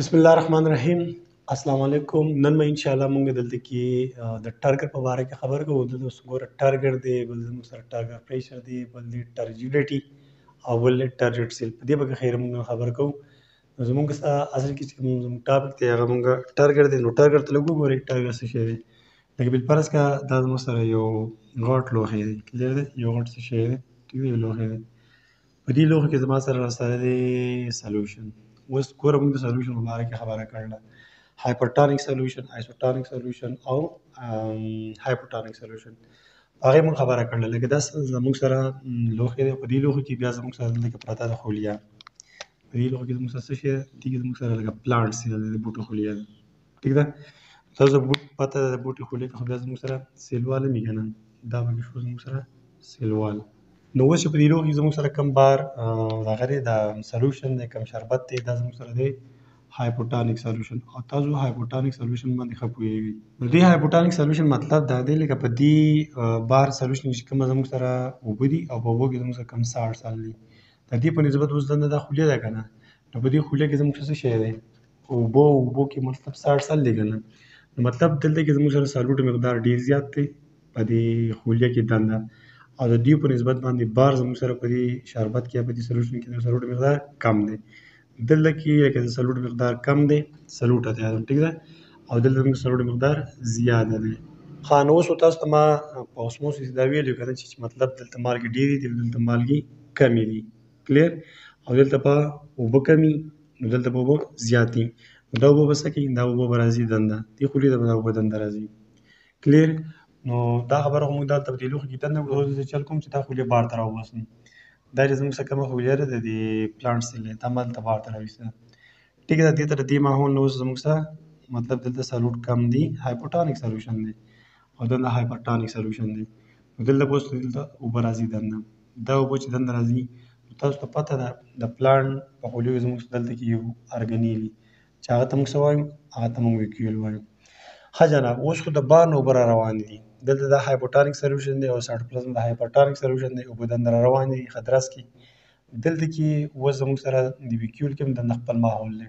بسم الله الرحمن الرحیم السلام علیکم نن مې ان شاء الله مونږ دلته کې د ټارګټ په اړه کې خبر کوو د اوس ګور ټارګټ دی بل زموږ سره ټارګټ پریشر دی بل دی ټارجیډټي او بل ټارګټ سیل په دې بګه خیر مونږ خبر کوو زمونږ سره اصل کې چې زموږ ټاپک دی هغه مونږ ټارګټ دی نو ټارګټ ته لګو ګورې ټارګټ څه شی دی لکه بل پرس کا دا زموږ سره یو غټ لوخي دی کلیر دی یو غټ څه شی دی ټیک دی لوخي دی په دې لوښه کې زما سره راسره دی سولوشن اوس ګوره موږ د سولوشن په باره کې خبره کړله هایپرټانیک سولوشن آیسوټانیک سولوشن او هایپوټانیک سولوشن هغه موږ خبره کړله لکه دا زموږ سره لوښی دی په دې لوښي کې بیا زموږ سره دلته پراته ده خولیا په دې لوښي کې زموږ سره څه شی دی دې کې زموږ سره لکه پلانټس دی د بوټو خولیا ده ټیک ده تاسو بوټ پته ده بوټي خولې خو بیا زموږ سره سیلوال مې کنه دا به شو زموږ سره سیلوال نو اوس په دې لوګ کې زموږ سره کم بار دا غره دا سولوشن دی کم شربت دی دا زموږ سره دی هایپوټانیک سولوشن او تاسو هایپوټانیک سولوشن باندې خپوي نو دې هایپوټانیک سولوشن مطلب دا دی لکه په دې بار سولوشن چې کوم زموږ سره وګدي او په وګي زموږ سره کم ساړ سال دی د دې په نسبت اوس دنه دا خولې ده کنه نو په دې خوله کې زموږ څه شی دی اوبه او اوبو کې مطلب څه اړسل دی که نه نو مطلب دلته کې زموږ سره سالوټ مقدار ډیر زیات دی په دې خوله کې دنده او د دې په نسبت باندې بار زموږ سره په دې شربت کې په دې سلوشن کې د سالوټ مقدار کم دی دلته کې لکه د سالوټ مقدار کم دی سلوټ دی ټیک ده او دلته زموږ سالوټ مقدار زیاده دی خا نو اوس تاسو ته ما په اوسموسیس دا ویلي که نه چې مطلب دلته مالګې ډېرې دي دلته مالګې کمې دي کلیر او دلته په اوبه کمی نو دلته په اوبه زیاتی نو دا اوبه به څه کوي دا اوبه به راځي دنده دې خولې ته به دا اوبه دنده راځي کلیر نو دا خبره خو موږ دلته په دې لوښي کې دننه کړو اوس زه چل کوم چې دا خولې بار ته راوباسم دا چې زموږ څه کومه خولې ده د دې پلانټ سیلې دا ما دلته بار ته راویسته ټیک ده دې ته د دې ماحول نه اوس زموږ سره مطلب دلته سالوټ کم دي هایپوټانیک سلوشن دی او دننه هایپرټانیک سولوشن دی نو دلته به اوس دلته اوبه راځي دننه دا اوبه چې دننه راځي تاسو ته پته ده د پلانټ په خولیو کې زموږ دلته کې یو ارګني دي چې هغه ته موږ څه وایو هغه ته موږ ویکیول وایو ښه جناب اوس خو د بار نه اوبه را روان دي دلته د هایپوټانیک سولوشن دی او ساټ پلازم د هایپرټانیک سولوشن دی اوبه دننه را روان دي خدرس کې دلته کې اوس زموږ سره د ویکیول کې هم دننه خپل ماحول دی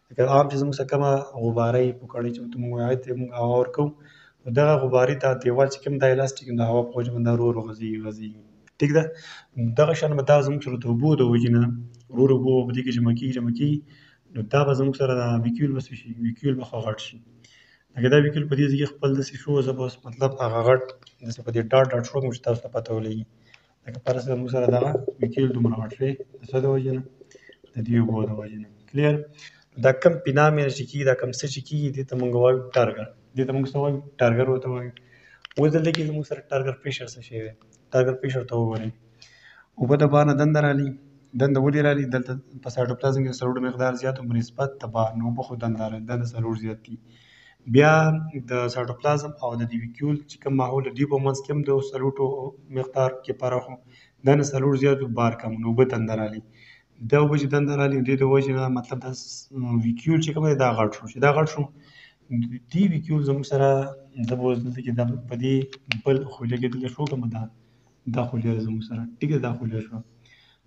لکه عام چې زموږ څخه کومه غبارۍ پکړې چې ورته موږ وایو ته موږ هوا ورکوو نو دغه غباري ته دیوال چې کوم دا الاستیک د هوا په وجه باندې ورو ورو غځېږي غځېږي ټیک ده دغه شان به دا زموږ سره د اوبو د وجې نه ورو ورو اوبه په دې کې جمع کېږي جمع کېږي نو دا به زموږ سره دا ویکیول به څه شي ویکیول به ښه غټ شي لکه دا ویکیول په دې ځای کې خپل داسې شو زه به اوس مطلب هغه غټ داسې په دې ډاټ ډاټ شو کوم چې تاسو ته پته ولګي لکه پر سره موږ سره دغه ویکیل دومره واټرې د څه د وجې نه د دې اوبو د وجې نه کلیر دا کم پینامینه چې کېږي دا کم څه چې کېږي دې ته موږ وایو ټارګر دې ته موږ څه وایو ټارګر ورته وایو اوس دلته کې زموږ سره ټارګر پریشر څه شی دی ټارګر پریشر ته وګورئ اوبه د بار نه دنده رالي دنده ولې رالي دلته په سایټوپلازم کې د سلوړو مقدار زیات او په نسبت د بار نه اوبه خو دنده رالي دنده سلوړ زیات دي بیا د سایټوپلازم او د دیویکیول چې کوم ماحول د دوی په منځ کې هم د سلوټو مقدار کې فرق و دا نه سلوټ زیات و بار کم نو اوبه تنده رالي دا اوبه چې تنده رالي دې د وجې نه مطلب دا ویکیول چې کوم دی دا غټ شو چې دا غټ شو دی ویکیول زموږ سره د اوس دلته کې دا په دې بل خولې کې دلته شو کومه دا دا خولې زموږ سره ټیک دا خولې شو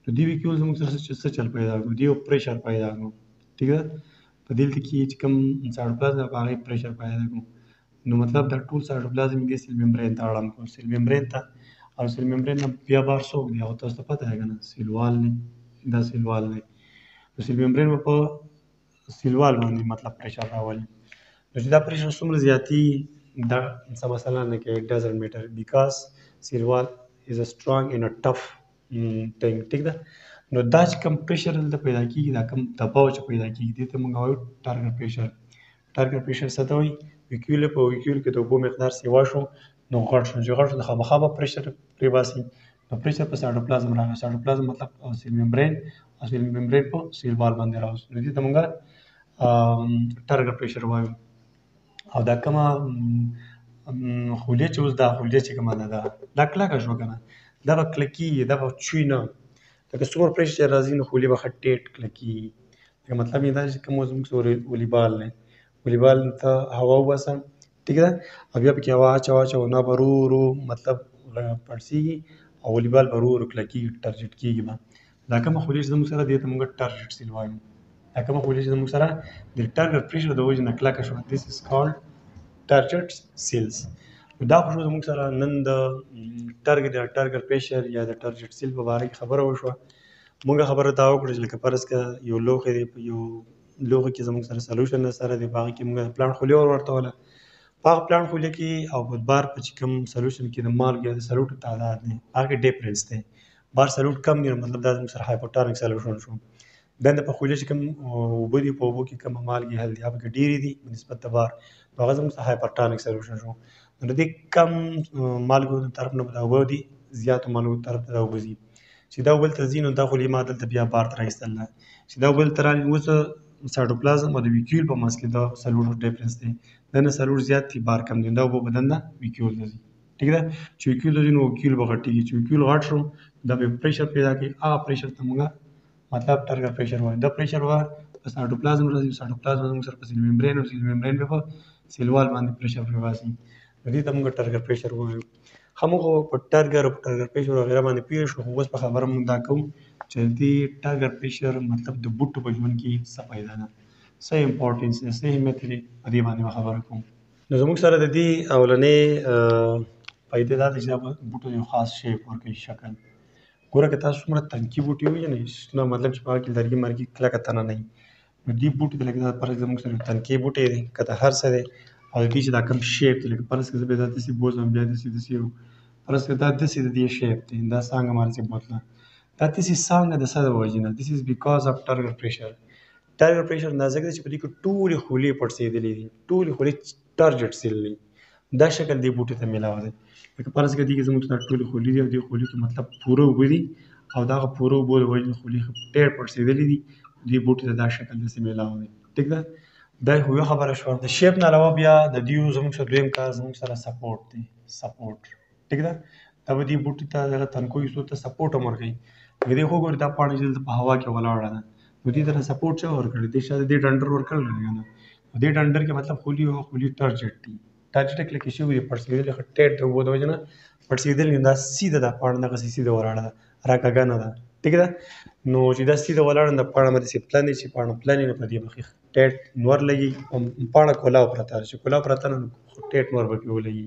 نو دی ویکیول زموږ سره څه چل پیدا کړو دی پریشر پیدا کړو ټیک ده په دلته کې چې کوم ساړو پلاز ده په هغه پرېشر پیدا کوم نو مطلب دا ټول ساړو پلاز مې دې سیل ممبرین ته اړم کوم سیل ممبرین ته او سیل ممبرین نه بیا بار څوک دی او تاسو ته پته ده که نه سیلوال دی دا سیلوال دی نو سیل ممبرین به په سیلوال باندې مطلب پرېشر راولي نو چې دا پرېشر څومره زیاتي دا څه مسله نه کوي ډزنټ میټر بیکاز سیلوال از ا سټرانګ ان ا ټف ټیک ده نو دا چې کوم پریشر دلته پیدا کیږي دا کوم دباو چې پیدا کیږي دې ته موږ وایو ټارګټ پریشر ټارګټ پریشر څه ته وایي ویکیول په ویکیول کې د اوبو مقدار سیوا شو نو غټ شو چې غټ شو د خامخا به پریشر پرې باسي نو پریشر په سایټوپلازم راغی سایټوپلازم مطلب سیل ممبرین او سیل ممبرین په سیل وال باندې راوځي نو دې ته موږ ټارګټ پریشر وایو او دا کومه خولې چې اوس دا خولې چې کومه ده دا دا کلکه شو کنه دا به کلکی دا به چوي نه لکه څومره پریشر راځي نو خولې به خټیټ کلکی دا مطلب یې دا چې کوم زموږ سوري والیبال نه والیبال ته هوا وباسه ٹھیک ده او بیا پکې هوا اچوه اچوه نه به رو رو مطلب پړسیږي او والیبال به رو رو کلکیږي ټرجټ کیږي به دا کومه خولې چې زموږ سره دې ته موږ ټارګټ سیل وایو دا کومه خولې چې زموږ سره د ټارګټ پریشر د وجې نه کلکه شوه دیس از کالډ ټارګټ سیلز دا خو زموږ سره نن د ټارګټ یا ټارګټ پریشر یا د ټارګټ سیل په باره کې خبره وشوه موږ خبره دا وکړه چې لکه فرض که یو لوښی دی په یو لوښي کې زموږ سره سلوشن سره دی په هغه کې موږ پلان خولې ور ورتوله په هغه پلان خولې کې او په بار په چې کوم سلوشن کې د مالګې د سلوټو تعداد دی هغه ډیفرنس دی بار سلوټ کم دی مطلب دا زموږ سره هایپوټارمیک سلوشن شو دنده په خوله چې کوم اوبه دي په اوبو کې کوم مالګې حل دي هغه پکې ډېرې دي په نسبت د بار نو هغه زموږ سره هایپرټانیک سلوشن شو نو د دې کم مالګو د طرف نه به دا اوبه دي زیاتو مالګو طرف ته دا اوبه ځي چې دا اوبه دلته ځي نو دا خو ما دلته بیا بار ته راایستل ده چې دا اوبه دلته راغلي اوس سایټوپلازم او د ویکیول په منځ کې دا څلور ډیفرنس دی دننه څلور زیات دي بار کم دی دا اوبه به دننه ویکیول ته ځي ٹھیک ده چې ویکیول راځي نو ویکیول به غټېږي چې ویکیول غټ شو دا به پریشر پیدا کوي هغه پریشر ته موږ مطلب ټارګټ پریشر وایي دا پریشر وایي په ساټوپلازم راځي ساټوپلازم زموږ سره په سیل ممبرین او سیل ممبرین به په سیلوال باندې پریشر راځي نو دې ته موږ ټارګټ پریشر وایو ښه موږ په ټارګټ او ټارګټ پریشر وغیره باندې پوه شو خو اوس په خبره موږ دا کوو چې دې ټارګټ پریشر مطلب د بوټو په ژوند کې څه فایده ده څه امپورټنس دی څه اهمیت دی په دې باندې خبره کوم نو زموږ سره د دې اولنې فایده دا ده چې دا به بوټو ته یو خاص شیپ ورکوي شکل ګوره که تاسو څومره تنکي بوټي وژنئ نو مطلب چې په هغه کې لرګي مرګي کلکه تنه نه وي نو دې بوټي ته لکه دا فرض زموږ سره یو تنکی بوټی دی که د هر څه دی او د دې چې دا کوم شیپ دی لکه فرض که زه بیا دا داسې بوځم بیا داسې داسې یو فرض که دا داسې د دې شیپ دی دا څنګه مالسې بوتله دا داسې څنګه د څه د وجې نه دس از بیکاز اف ټرګل پریشر ټارګټ پریشر دا ځکه چې په دې کې ټولې خولې پړسېدلې دي ټولې خولې ټارګټ سیل دي دا شکل دې بوټي ته ملاو دی لکه فرض کړه دې کې زموږ دا ټولې خولې دي او دې خولې کې مطلب پوره اوبه دي او دغه پوره اوبه د وجې خولې ډېر پړسېدلې دي دې بوټي ته دا شکل داسې ملاو دی ټیک ده دا خو یو خبره شوه د شیپ نه علاوه بیا د دیو زموږ سره دویم کار زموږ سره سپورټ دی سپورټ ټیک ده دا به دې بوټي ته دغه تنکو یوسو ته سپورټ هم ورکوي لکه دې خو ګورې دا پاڼه چې دلته په هوا کې ولاړه ده نو دې ته سپورټ چا ورکړی دې شاته دې ډنډر ورکړل دی که نه نو دې ډنډر کې مطلب خولي او خولي ټرجټ دي ټرجټ کلکې شوي دي پړسېدلې ښه ټیټ د اوبو د وجې نه پړسېدلې دا سیده ده پاڼه دغسې سیده ولاړه ده راکږه نه ده ټیک ده نو چې دا سیده ولاړه ده پاڼه به داسې پلنې چې پاڼه پلنې نو په دې به ښه ټیټ نور لګي پاڼه کولاو پرته چې کولاو پرته نو ټیټ نور به پرې ولګي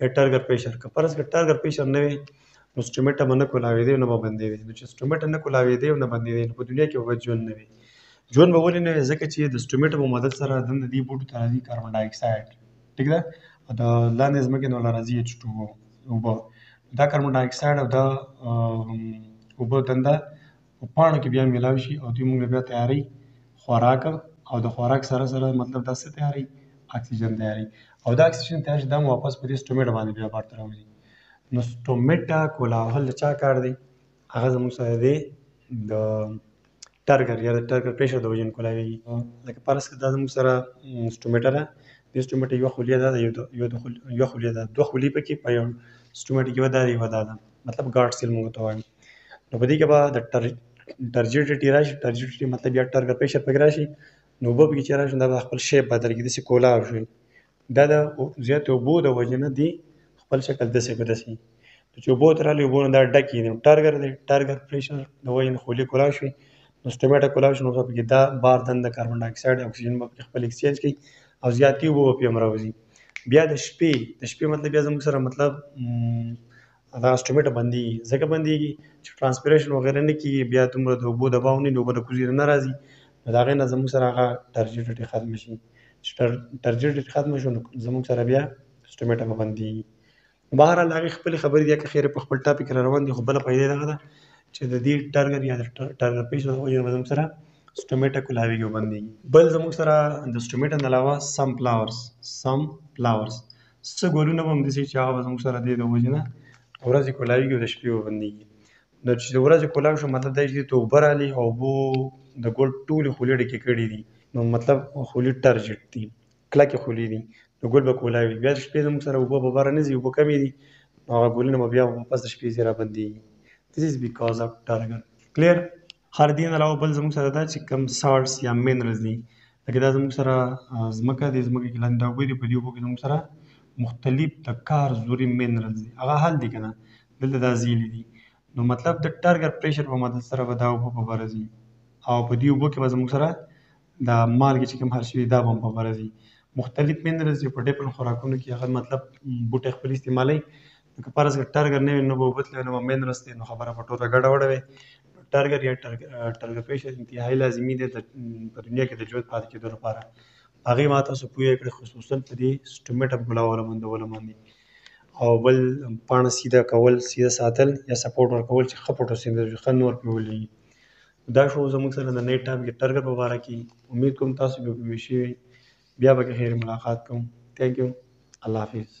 یا ټرګر پریشر که فرض کړه ټرګر پریشر نه وي نو سټومیټر به نه کولاوېدی نه به بندېدی نو چې سټومیټر نه کولاوېدی او نه بندېدی نو په دنیا کې به ژوند نه وي ژوند به ولې نه وي ځکه چې د سټومیټر په مدد سره دننه دې بوټو ته راځي کاربن ډای اکساید ټیک ده او د لاندې ځمکې نه راځي اچ ټو اوبه دا کاربن ډای اکساید او دا اوبه دنده په پاڼو کې بیا ملاو شي او دوی موږ بیا تیاری خوراک او د خوراک سره سره مطلب دا څه تیاری اکسیجن تیاری او دا اکسیجن تیاری دا واپس په دې سټومیټ باندې بیا بار تراوځي نو سټومیټا کولاهل چا کار دی هغه زموږ سره دی د ټرګر یا د ټرګر پریشر د وجن کولاوي لکه پرس کې دا زموږ سره سټومیټا ده د سټومیټا یو خلیه ده یو یو یو خلیه ده دوه خلیه پکې په یو سټومیټا کې ودا دی ودا ده مطلب ګارډ سیل موږ ته وایي نو په دې کې به د ټرجیډیټي راشي ټرجیډیټي مطلب یا ټرګ پریشر پکې راشي نو اوبه پکې چې راشي دا به خپل شیپ بدل کړي داسې کولاو شي دا د زیاتې اوبو د وجې نه دي خپل شکل داسې په داسې نو چې اوبو ته راغلي اوبو نه دا ډک کړي نو ټرګر دی ټرګر پریشر د وجې نه خولې کولاو شي نو سټمیټه کولاو شي نو پکې دا بار دنده کاربن ډای اکسایډ اکسیجن به خپل اکسچینج کوي او زیاتې اوبه به پرې هم راوځي بیا د شپې د شپې مطلب بیا زموږ سره مطلب دا اسټومیټر بندیږي ځکه بندیږي چې ترانسپیریشن وغیره نه کیږي بیا دومره د اوبو دباو نه وي د اوبو د کوزې نه نه راځي نو د هغې نه زموږ سره هغه ټرجیډیټي ختمه شي چې ټرجیډیټي ختمه شو نو زموږ سره بیا اسټومیټر به بندیږي بهرحال هغې خپلې خبرې دي که خیرې په خپل ټاپک را روان دي خو بله فایده یې دغه ده چې د دې ټرګر یا د ټرګر پیسو د وجې نه به زموږ سره سټومیټا کولاویږي وبندیږي بل زموږ سره د سټومیټا نه علاوه سم پلاورس سم پلاورس څه ګلونه به هم داسې چې هغه به زموږ سره دی د ورځې نه ورځې کولاویږي او د شپې به بندېږي نو چې د ورځې کولاو شو مطلب دا چې دې ته اوبه رالي او اوبو د ګل ټولې خولې ډکې کړې دي نو مطلب خولې ټرجټ دي کلکې خولې دي نو ګل به کولاوي بیا د شپې زموږ سره اوبه به بره نه ځي اوبه کمې دي نو هغه ګلونه به بیا واپس د شپې ځای رابندېږي This is because of target. Clear? خاله دین علاوه بل زموږ سره دا چې کم سالټس یا مینرلز دي لکه دا زموږ سره ځمکه د ځمکې کې لاندې اوبه دي په دې اوبو کې زموږ سره مختلف د کار زوري مینرلز دي هغه حل دي کنه دلته دا زیلې دي نو مطلب د ټارګر پریشر په مدد سره به دا اوبه په بره ځي او په دې اوبو کې به زموږ سره د مالګې چې کوم حل شوي دا به هم په بره ځي مختلف مینرلز دي په ډیپل خوراکونو کې هغه مطلب بوټی خپل استعمالوي نو که فرض کړه ټرګر نه وي نو به بوتلې نو به مین رسته نو خبره به ټوله ګډه وډه وي ټرګر یا ټرګر پریشر انتهایی لازمي دی په دنیا کې د ژوند پاتې کېدو لپاره هغې ما تاسو پوه کړې خصوصا په دې سټومټ بلاوله مندولو باندې او بل پاڼه سیده کول سیده ساتل یا سپورټ ورکول چې ښه فوټوسنتیز ښه نور پرې ولري دا شو زموږ سره د نیټ ټاپ کې ټرګر په باره کې امید کوم تاسو به پوه شوي بیا به خیر ملاقات کوم ثانک یو الله حافظ